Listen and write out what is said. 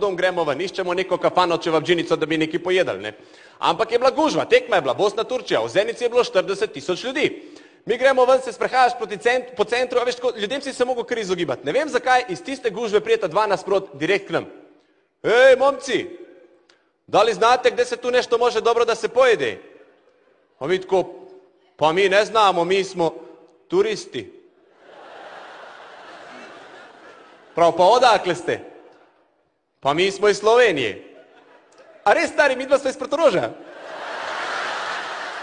dom gremo ven, iščemo neko kafano, če vabžinico, da bi nekaj pojedali. Ne? Ampak je bila gužva, tekma je bila, Bosna Turčija, v Zenici je bilo 40 tisoč ljudi. Mi gremo ven, se sprehajaš cent, po centru, a veš, tako, ljudem si se mogel kar izogibati. Ne vem, zakaj iz tiste gužve prijeta dva nasprot direkt k nam. Ej, momci, da li znate, gde se tu nešto može dobro da se pojede? A mi tako, pa mi ne znamo, mi smo turisti. Prav, pa odakle ste? Pa mi smo iz Slovenije. A res stari, mi dva smo iz Protoroža.